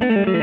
Mm-hmm.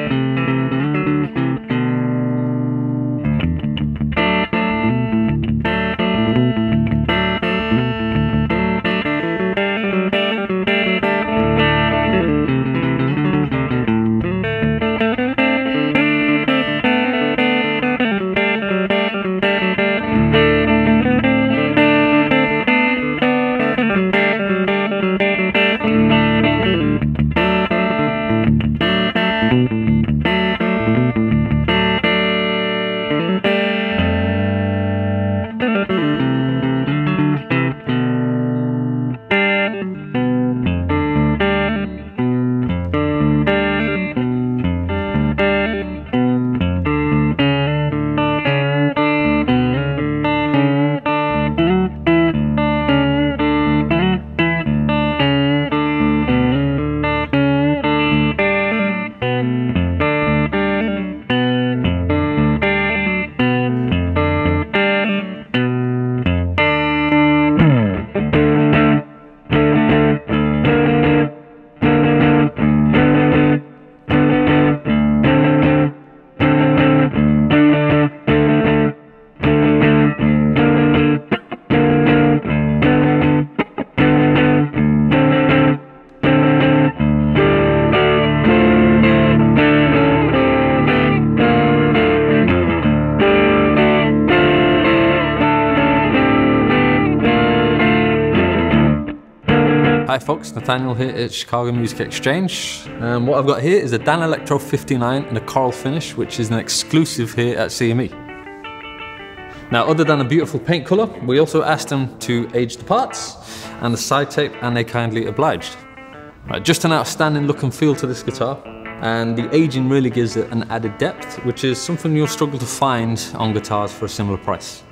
Hi folks, Nathaniel here at Chicago Music Exchange. Um, what I've got here is a Danelectro 59 in a coral finish, which is an exclusive here at CME. Now, other than a beautiful paint colour, we also asked them to age the parts and the side tape, and they kindly obliged. Right, just an outstanding look and feel to this guitar, and the aging really gives it an added depth, which is something you'll struggle to find on guitars for a similar price.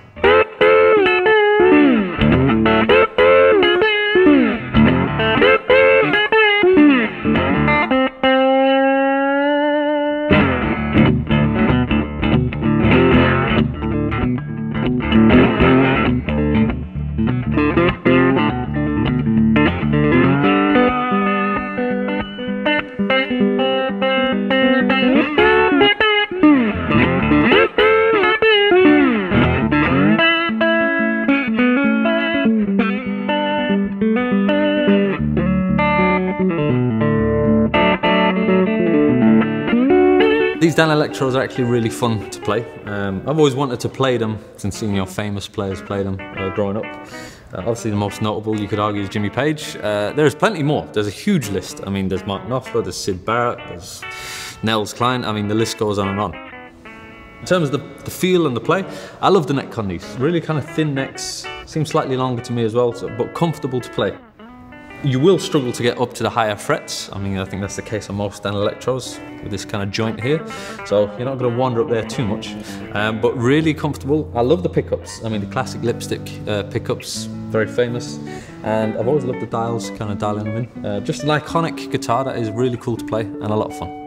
These Danelectros are actually really fun to play. Um, I've always wanted to play them since seeing your famous players play them uh, growing up. Uh, obviously the most notable you could argue is Jimmy Page. Uh, there's plenty more. There's a huge list. I mean, there's Mark Knopfler, there's Syd Barrett, there's Nels Cline. I mean, the list goes on and on. In terms of the, the feel and the play, I love the neck condies. Really kind of thin necks, seem slightly longer to me as well, so, but comfortable to play. You will struggle to get up to the higher frets. I mean, I think that's the case on most Danelectros with this kind of joint here. So you're not going to wander up there too much, um, but really comfortable. I love the pickups. I mean, the classic lipstick uh, pickups, very famous. And I've always loved the dials, kind of dialing them in. Uh, just an iconic guitar that is really cool to play and a lot of fun.